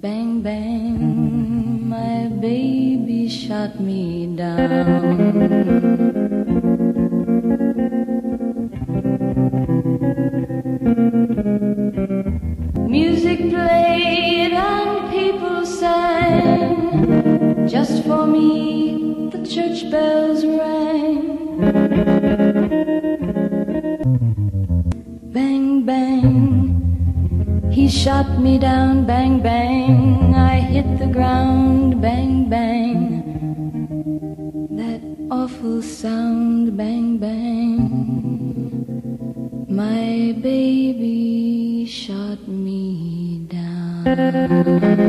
Bang, bang, my baby shot me down. Music played and people sang. Just for me, the church bells rang. Bang, bang. Shot me down. Bang, bang. I hit the ground. Bang, bang. That awful sound. Bang, bang. My baby shot me down.